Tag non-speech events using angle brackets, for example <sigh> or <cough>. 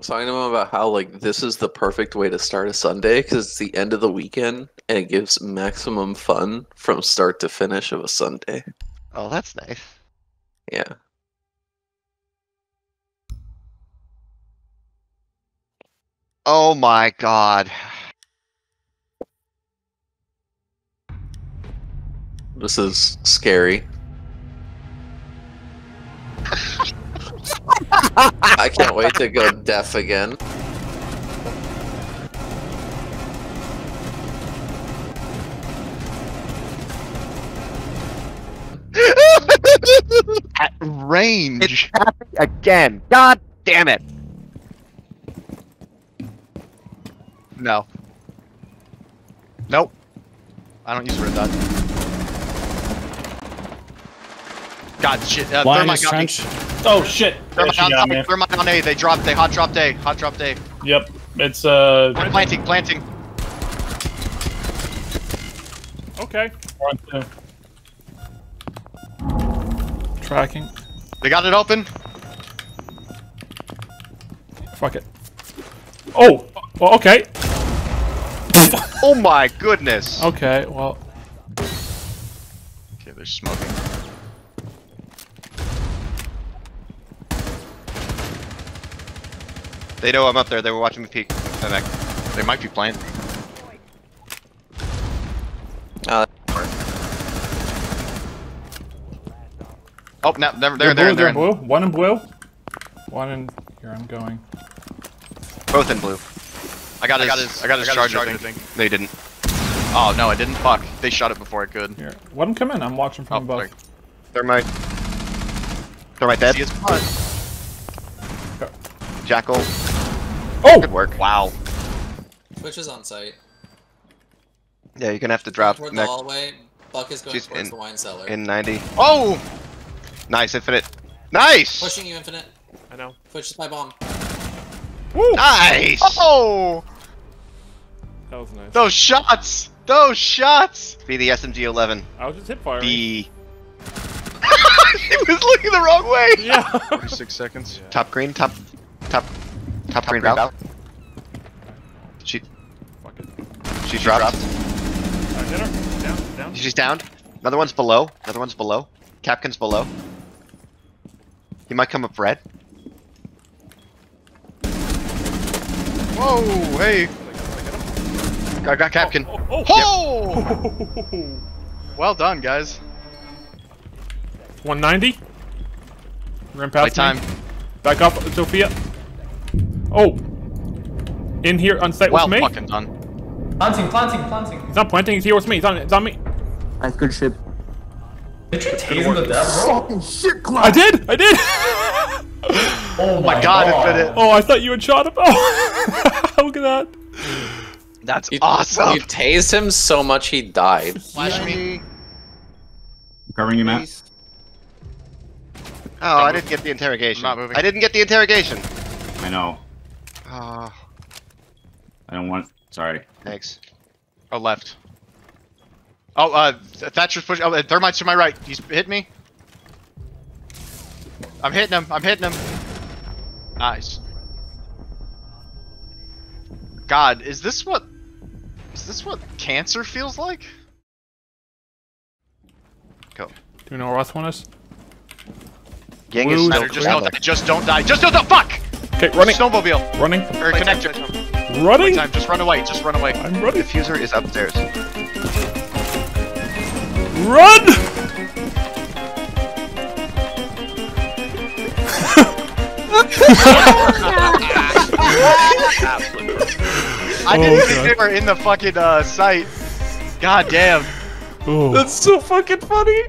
was talking to him about how like this is the perfect way to start a Sunday because it's the end of the weekend and it gives maximum fun from start to finish of a Sunday. Oh, that's nice. Yeah. Oh my god. This is scary. I can't wait to go deaf again. At range. Again. God damn it. No. Nope. I don't use red dot. God shit. Uh, Lioness thermite got me. trench. Oh shit! Thermite she on got me. Thermite on A. They dropped. They hot dropped A. Hot dropped A. Yep. It's uh. Planting. Planting. Okay. One, two. Tracking. They got it open. Fuck it. Oh. Well, okay. Oh my goodness. Okay. Well. Okay, they're smoking. They know I'm up there. They were watching me peek. They might be playing. Uh, Oh, no, they're, They're they're, blue. they're, They're in. blue. One in blue. One in. Here I'm going. Both in blue. I got his. I got his, charge. I think. They didn't. Oh no, I didn't. Fuck. They shot it before I could. Here. Let him come in. I'm watching Oh, from above. sorry. Thermite. Thermite dead. See his butt. Jackal. Oh. Good work. Wow. Twitch is on site. Yeah, you're gonna have to drop Toward the hallway. Buck is going She's towards in- the wine cellar. in 90. Oh! Nice, infinite. Nice! Pushing you, Infinite. I know. Twitch is my bomb. Nice! Oh! That was nice. Those shots! Those shots! Be the SMG 11. I was just hip firing. Be <laughs> he was looking the wrong way! Yeah. 46 seconds. top green, top, top, top, green valve. She, Fuck it. she dropped. Alright, hit her. Down, down. She's down. Another one's below. Another one's below. Kapkan's below. He might come up red. Whoa, hey! I got Kapkan. Oh, oh, Oh! <laughs> Well done, guys. 190. Ran Play past time. Back up, Sophia. Oh. In here on site Well with me. Well fucking done. Planting, planting, planting. He's not planting. He's here with me. He's on. It's on me. That's good shit. Did you tase him to death, bro? I did. I did. Oh, oh my god, Infinite. oh, I thought you had shot him. <laughs> Oh, look at that. That's you, awesome! You tased him so much he died. Flash me. Covering you, Matt. Oh, I didn't get the interrogation. I'm not moving. I didn't get the interrogation. I know. Oh, I don't want. Sorry. thanks. Oh, left. Oh, uh, Thatcher's push. Oh, Thermite's to my right. He's hit me. I'm hitting him. I'm hitting him. Nice. God, is this what? Is this what cancer feels like? Do you know where last one is? Gang is is just don't die. Just don't die. Just don't die. Fuck! Okay, running. Snowmobile. Running. Or connector. Running. Time. Just run away. Just run away. I'm running. The diffuser is upstairs. Run! <laughs> I didn't Oh, think God. they were in the fucking uh, site. God damn. Oh. That's so fucking funny.